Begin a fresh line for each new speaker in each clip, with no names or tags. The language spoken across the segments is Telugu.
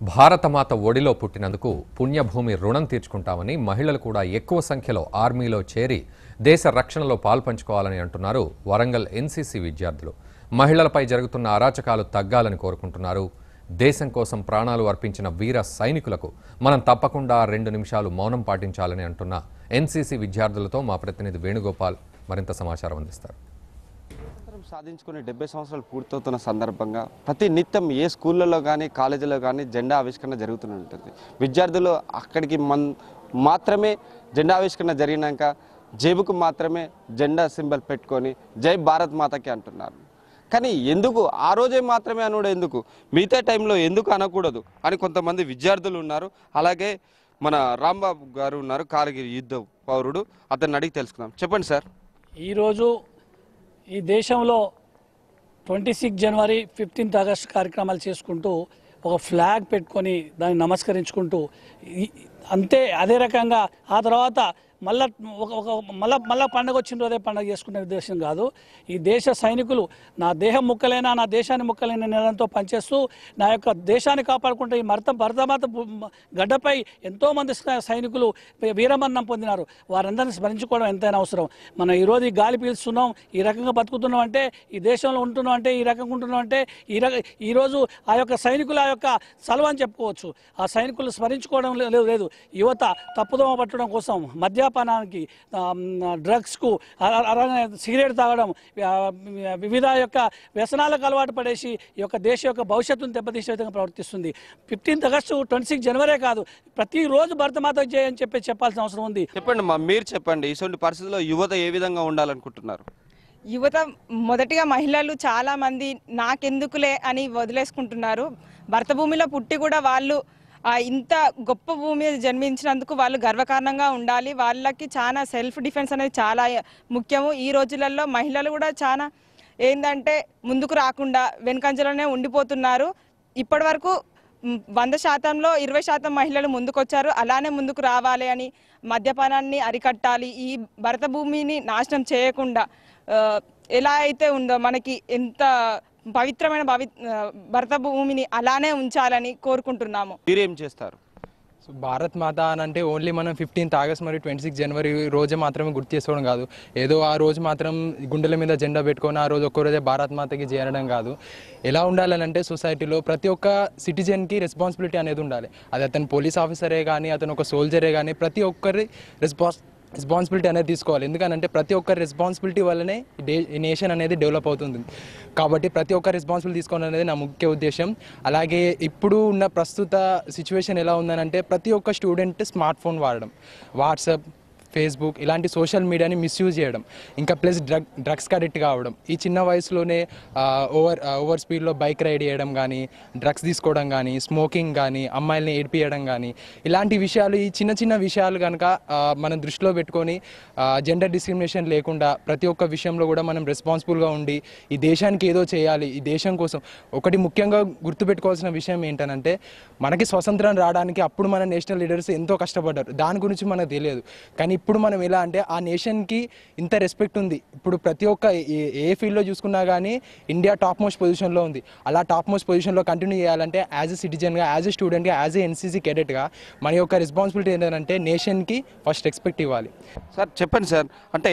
భారతమాత ఒడిలో పుట్టినందుకు పుణ్యభూమి రుణం తీర్చుకుంటామని మహిళలు కూడా ఎక్కువ సంఖ్యలో ఆర్మీలో చేరి దేశ రక్షణలో పాల్పంచుకోవాలని అంటున్నారు వరంగల్ ఎన్సీసీ విద్యార్థులు. మహిళలపై జరుగుతున్న అరాచకాలు తగ్గాలని కోరుకుంటున్నారు. దేశం కోసం ప్రాణాలు అర్పించిన వీర సైనికులకు మనం తప్పకుండా రెండు నిమిషాలు మౌనం పాటించాలని అంటున్న ఎన్సీసీ విద్యార్థులతో మా ప్రతినిధి వేణుగోపాల్ మరింత సమాచారం అందిస్తారు.
సాధించుకుని డెబ్బై సంవత్సరాలు పూర్తవుతున్న సందర్భంగా ప్రతి నిత్యం ఏ స్కూళ్ళలో కానీ కాలేజీలో కానీ జెండా ఆవిష్కరణ జరుగుతూనే ఉంటుంది. విద్యార్థులు అక్కడికి మన్ మాత్రమే జెండా ఆవిష్కరణ జరిగినాక జేబుకు మాత్రమే జెండా సింబల్ పెట్టుకొని జై భారత్ మాతకి అంటున్నారు. కానీ ఎందుకు? ఆ రోజే మాత్రమే అనుడు ఎందుకు? మిగతా టైంలో ఎందుకు అనకూడదు? అని కొంతమంది విద్యార్థులు ఉన్నారు. అలాగే మన రాంబాబు గారు ఉన్నారు కాలగిరి యుద్ధ పౌరుడు. అతన్ని అడిగి తెలుసుకుందాం. చెప్పండి సార్.
ఈరోజు ఈ దేశంలో ట్వంటీ సిక్స్ జనవరి ఫిఫ్టీన్త్ ఆగస్ట్ కార్యక్రమాలు చేసుకుంటూ ఒక ఫ్లాగ్ పెట్టుకొని దాన్ని నమస్కరించుకుంటూ అంతే అదే రకంగా ఆ తర్వాత మళ్ళా ఒక ఒక మళ్ళా మళ్ళా పండగ వచ్చిన రోజే పండగ చేసుకునే ఉద్దేశం కాదు. ఈ దేశ సైనికులు నా దేహం ముక్కలైనా నా దేశాన్ని ముక్కలైన నేలంతో పనిచేస్తూ నా యొక్క దేశాన్ని కాపాడుకుంటూ ఈ మరత భరతమాత గడ్డపై ఎంతోమంది సైనికులు వీరమరణం పొందినారు. వారందరిని స్మరించుకోవడం ఎంతైనా అవసరం. మనం ఈరోజు ఈ గాలి పీల్చుతున్నాం ఈ రకంగా బతుకుతున్నాం అంటే ఈ దేశంలో ఉంటున్నాం అంటే ఈ రకంగా ఉంటున్నాం అంటే ఈ రక ఈరోజు ఆ యొక్క సైనికులు ఆ యొక్క చలవ అని చెప్పుకోవచ్చు. ఆ సైనికులు స్మరించుకోవడం లేదు లేదు. యువత తప్పుదోమ పట్టడం కోసం మధ్య మద్యపానానికి డ్రగ్స్కు అ- అలానే సిగరెట్ తాగడం వివిధ యొక్క వ్యసనాలకు అలవాటు పడేసి ఈ యొక్క దేశ యొక్క భవిష్యత్తును దెబ్బతీసే విధంగా ప్రవర్తిస్తుంది. ఫిఫ్టీన్త్ ఆగస్టు ట్వంటీ సిక్స్ జనవరే కాదు ప్రతిరోజు భరతమాత జయ అని చెప్పి చెప్పాల్సిన అవసరం ఉంది.
చెప్పండి మా మీరు చెప్పండి ఇటువంటి పరిస్థితుల్లో యువత ఏ విధంగా ఉండాలనుకుంటున్నారు?
యువత మొదటిగా మహిళలు చాలా మంది నాకెందుకులే అని వదిలేసుకుంటున్నారు. భర్త భూమిలో పుట్టి కూడా వాళ్ళు ఇంత గొప్ప భూమి మీద జన్మించినందుకు వాళ్ళు గర్వకారణంగా ఉండాలి. వాళ్ళకి చాలా సెల్ఫ్ డిఫెన్స్ అనేది చాలా ముఖ్యము. ఈ రోజులలో మహిళలు కూడా చాలా ఏంటంటే ముందుకు రాకుండా వెనుకంజలోనే ఉండిపోతున్నారు. ఇప్పటి వరకు వంద శాతంలో ఇరవై శాతం మహిళలు ముందుకొచ్చారు. అలానే ముందుకు రావాలి అని మద్యపానాన్ని అరికట్టాలి. ఈ భరత భూమిని నాశనం చేయకుండా ఎలా అయితే ఉందో మనకి ఎంత పవిత్రమైన భవి భరత భూమిని అలానే ఉంచాలని కోరుకుంటున్నాము.
మీరేం చేస్తారు?
సో భారత్ మాత అని అంటే ఓన్లీ మనం ఫిఫ్టీన్త్ ఆగస్ట్ మరియు ట్వంటీ సిక్స్ జనవరి రోజే మాత్రమే గుర్తు చేసుకోవడం కాదు. ఏదో ఆ రోజు మాత్రం గుండెల మీద జెండా పెట్టుకొని ఆ రోజు ఒక్క రోజే భారత్ మాతకి చేరడం కాదు. ఎలా ఉండాలని అంటే సొసైటీలో ప్రతి ఒక్క సిటిజన్కి రెస్పాన్సిబిలిటీ అనేది ఉండాలి. అది అతను పోలీస్ ఆఫీసరే కానీ అతను ఒక సోల్జరే కానీ ప్రతి ఒక్కరి రెస్పాన్స్ రెస్పాన్సిబిలిటీ అనేది తీసుకోవాలి. ఎందుకంటే ప్రతి ఒక్కరి రెస్పాన్సిబిలిటీ వల్లనే ఈ డే నేషన్ అనేది డెవలప్ అవుతుంది. కాబట్టి ప్రతి ఒక్క రెస్పాన్సిబిలిటీ తీసుకోవడం అనేది నా ముఖ్య ఉద్దేశం. అలాగే ఇప్పుడు ఉన్న ప్రస్తుత సిచ్యువేషన్ ఎలా ఉందనంటే ప్రతి ఒక్క స్టూడెంట్ స్మార్ట్ ఫోన్ వాడడం. వాట్సాప్ ఫేస్బుక్ ఇలాంటి సోషల్ మీడియాని మిస్యూజ్ చేయడం ఇంకా ప్లస్ డ్రగ్ డ్రగ్స్కి అడిక్ట్ కావడం ఈ చిన్న వయసులోనే ఓవర్ ఓవర్ స్పీడ్లో బైక్ రైడ్ చేయడం కానీ డ్రగ్స్ తీసుకోవడం కానీ స్మోకింగ్ కానీ అమ్మాయిల్ని ఏడిపియడం కానీ ఇలాంటి విషయాలు ఈ చిన్న చిన్న విషయాలు కనుక మనం దృష్టిలో పెట్టుకొని జెండర్ డిస్క్రిమినేషన్ లేకుండా ప్రతి ఒక్క విషయంలో కూడా మనం రెస్పాన్సిబుల్గా ఉండి ఈ దేశానికి ఏదో చేయాలి ఈ దేశం కోసం ఒకటి ముఖ్యంగా గుర్తుపెట్టుకోవాల్సిన విషయం ఏంటనంటే మనకి స్వతంత్రం రావడానికి అప్పుడు మన నేషనల్ లీడర్స్ ఎంతో కష్టపడ్డారు. దాని గురించి మనకు తెలియదు. కానీ ఇప్పుడు మనం ఎలా అంటే ఆ నేషన్కి ఇంత రెస్పెక్ట్ ఉంది. ఇప్పుడు ప్రతి ఒక్క ఏ- ఏ ఫీల్డ్లో చూసుకున్నా కానీ ఇండియా టాప్ మోస్ట్ పొజిషన్లో ఉంది. అలా టాప్ మోస్ట్ పొజిషన్లో కంటిన్యూ చేయాలంటే యాజ్ ఎ సిటిజన్గా యాజ్ ఎ స్టూడెంట్గా యాజ్ ఎ ఎన్సీసీ కెడెట్గా మన యొక్క రెస్పాన్సిబిలిటీ ఏంటంటే నేషన్కి ఫస్ట్ రెస్పెక్ట్ ఇవ్వాలి.
సార్ చెప్పండి సార్. అంటే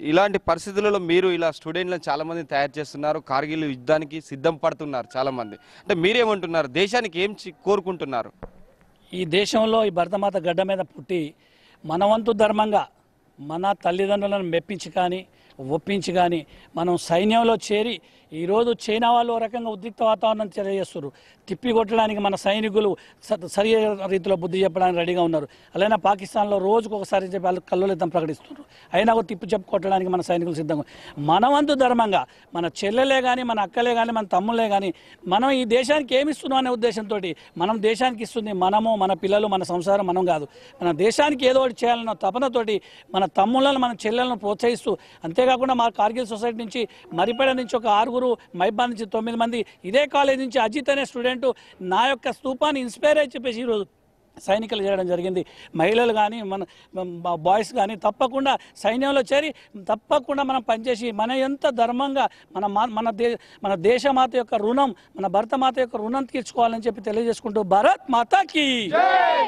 ఇలాంటి పరిస్థితులలో మీరు ఇలా స్టూడెంట్లను చాలా మంది తయారు చేస్తున్నారు. కార్గిల్ యుద్ధానికి సిద్ధం పడుతున్నారు చాలా మంది అంటే మీరేమంటున్నారు? దేశానికి ఏం కోరుకుంటున్నారు?
ఈ దేశంలో ఈ భరతమాత గడ్డ మీద పుట్టి మనవంతు ధర్మంగా మన తల్లిదండ్రులను మెప్పించి కానీ ఒప్పించి కానీ మనం సైన్యంలో చేరి ఈరోజు చైనా వాళ్ళు ఓ రకంగా ఉద్రిక్త వాతావరణం తెలియజేస్తున్నారు. తిప్పి కొట్టడానికి మన సైనికులు సరి రీతిలో బుద్ధి చెప్పడానికి రెడీగా ఉన్నారు. అలానే పాకిస్తాన్లో రోజుకు ఒకసారి చెప్పి వాళ్ళు కల్లోలితం ప్రకటిస్తున్నారు. అయినా కూడా తిప్పి చెప్పుకోవడానికి కొట్టడానికి మన సైనికులు సిద్ధంగా మనవంతు ధర్మంగా మన చెల్లెలే కానీ మన అక్కలే కానీ మన తమ్ముళ్ళే కానీ మనం ఈ దేశానికి ఏమి ఇస్తున్నాం అనే ఉద్దేశంతో మనం దేశానికి ఇస్తుంది మనము మన పిల్లలు మన సంసారం మనం కాదు. మన దేశానికి ఏదో ఒకటి చేయాలన్న తపనతోటి మన తమ్ముళ్ళను మన చెల్లెలను ప్రోత్సహిస్తూ అంతే అంతేకాకుండా మా కార్గిల్ సొసైటీ నుంచి మరిపేడ నుంచి ఒక ఆరుగురు మైబా నుంచి తొమ్మిది మంది ఇదే కాలేజ్ నుంచి అజిత్ అనే స్టూడెంట్ నా యొక్క స్తూపాన్ని ఇన్స్పైర్ అయి చెప్పేసి ఈరోజు సైనికులు చేయడం జరిగింది. మహిళలు కానీ మన బాయ్స్ కానీ తప్పకుండా సైన్యంలో చేరి తప్పకుండా మనం పనిచేసి మన ఎంత ధర్మంగా మన మా- మన దే మన దేశమాత యొక్క రుణం మన భరత మాత యొక్క రుణం తీర్చుకోవాలని చెప్పి తెలియజేసుకుంటూ భారత్ మాతాకి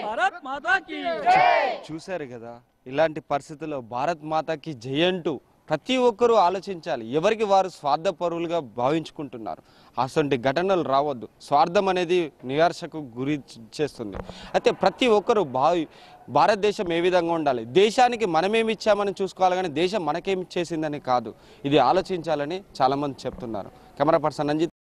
భారత్ మాతాకి
చూశారు కదా ఇలాంటి పరిస్థితుల్లో భారత్ మాతాకి జై అంటూ ప్రతి ఒక్కరూ ఆలోచించాలి. ఎవరికి వారు స్వార్థపరులుగా భావించుకుంటున్నారు? అసంటి ఘటనలు రావద్దు. స్వార్థం అనేది నిరాశకు గురి చేస్తుంది. అయితే ప్రతి ఒక్కరూ భావి భారతదేశం ఏ విధంగా ఉండాలి? దేశానికి మనమేమి ఇచ్చామని చూసుకోవాలి కానీ దేశం మనకేమి చేసిందని కాదు. ఇది ఆలోచించాలని చాలామంది చెప్తున్నారు. Camera person Ranjith